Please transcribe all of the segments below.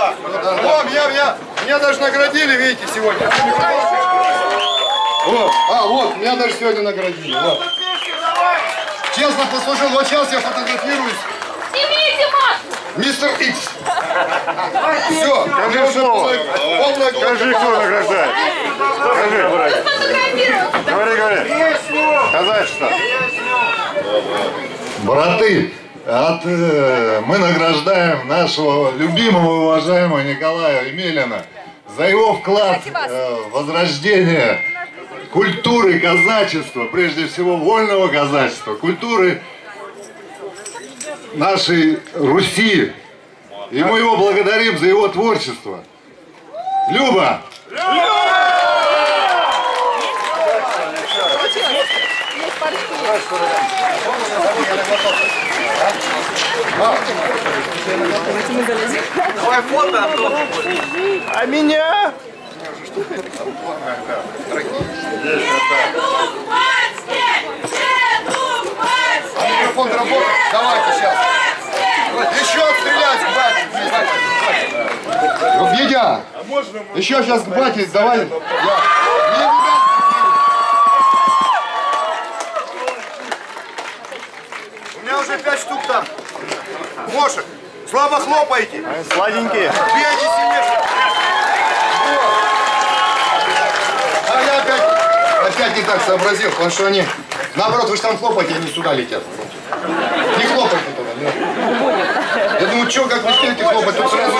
О, меня, меня, меня даже наградили, видите, сегодня. Вот. А, вот, меня даже сегодня наградили. Вот. Честно послужил, вот сейчас я фотографируюсь. Снимите маску! Мистер Икс. Все, Скажи слово. Скажи, кто награждает. Скажи, брат. Говори, говори. Казачество. Браты, от, э, мы награждаем нашего любимого и уважаемого Николая Емелина за его вклад э, в возрождение культуры казачества, прежде всего вольного казачества, культуры нашей Руси. И мы его благодарим за его творчество. Люба! А меня? Микрофон работает. Давайте сейчас. Еще отстрелять к бате. Ну, Витя, еще сейчас к бате, давай. Я. Не, ребят, У меня уже пять штук там. Мошек, слабо хлопаете. Сладенькие. Бейте сильнее. А я опять, опять не так сообразил, потому что они, наоборот, вы же там хлопаете, они сюда летят. Не хлопайте туда, нет. Я думаю, что, как вы успеете хлопать, тут сразу,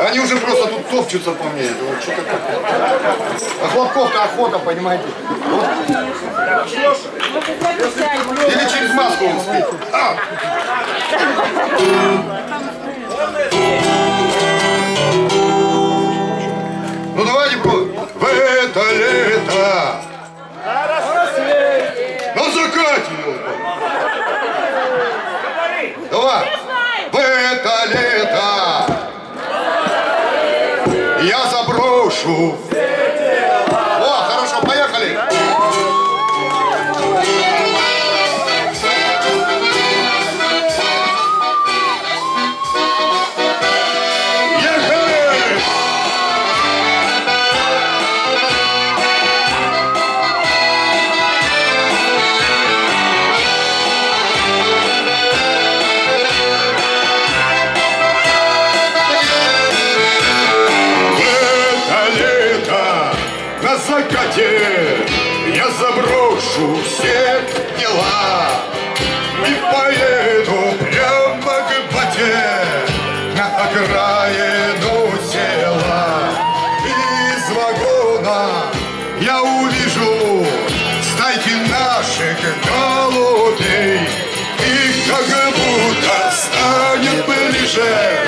они уже просто тут топчутся по мне. Я думаю, что такое? А хлопков-то охота, понимаете. Вот. Или через маску успеть. А! Ну давайте. В это лето! На закате! Давай! В это лето! Я заброшу! Закате я заброшу все дела и поеду прямо к бате на окраину села. Из вагона я увижу стайки наших голубей и как будто станет ближе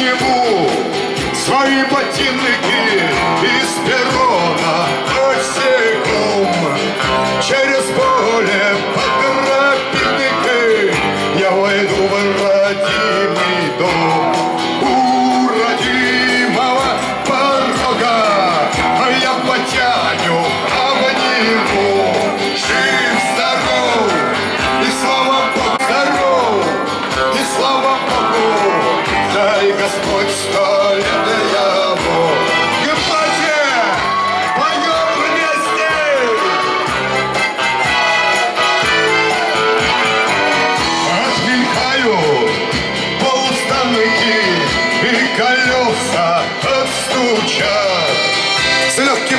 Сниму свои ботинки отстучат С легким